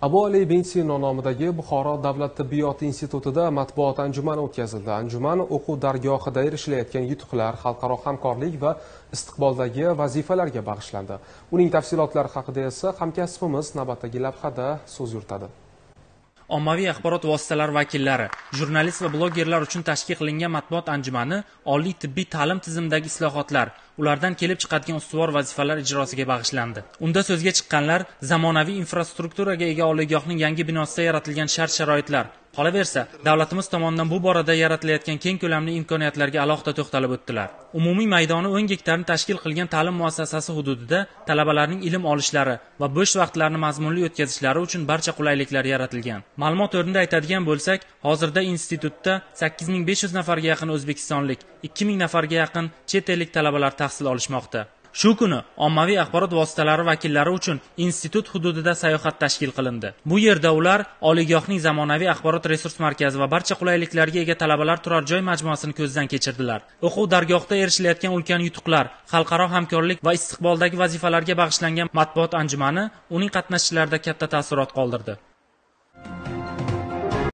abu ali ibn nomidagi buxoro davlat tibbiyot institutida matbuot anjumani o'tkazildi. Anjuman o'quv dargohida erishilayotgan yutuqlar xalqaro hamkorlik va istiqboldagi vazifalarga bag'ishlandi. Uning tafsilotlari haqida esa hamkasbimiz navbatdagi lavhada so'z yuritadi. Ommaviy axborot vositalari vakillari jurnalist va blogerlar uchun tashkil qilingan matbuot anjumani oliy tibbiy ta'lim tizimidagi islohotlar ulardan kelib chiqadigan ustuvor vazifalar ijrosiga bag'ishlandi. Unda so'zga chiqqanlar zamonaviy infrastrukturaga ega oliygohning yangi binosida yaratilgan shart sharoitlar qolaversa davlatimiz tomonidan bu borada yaratilayotgan keng ko'lamli imkoniyatlarga alohida to'xtalib o'tdilar. Umumiy maydoni o'n gektarni tashkil qilgan ta'lim muassasasi hududida talabalarning ilm olishlari va bo'sh vaqtlarini mazmunli o'tkazishlari uchun barcha qulayliklar yaratilgan. Ma'lumot o'rnida aytadigan bo'lsak hozirda institutda sakkiz ming besh yuz nafarga yaqin o'zbekistonlik ikki ming nafarga yaqin chet ellik talabalar tahsil olishmoqda. Shu kuni ommaviy axborot vositalari vakillari uchun institut hududida sayohat tashkil qilindi. Bu yerda ular oliygohning zamonaviy axborot resurs markazi va barcha qulayliklarga ega talabalar turar joy majmuasini ko'zdan kechirdilar. O'quv dargohida erishilayotgan ulkan yutuqlar xalqaro hamkorlik va istiqboldagi vazifalarga bag'ishlangan matbuot anjumani uning qatnashchilarida katta taassurot qoldirdi.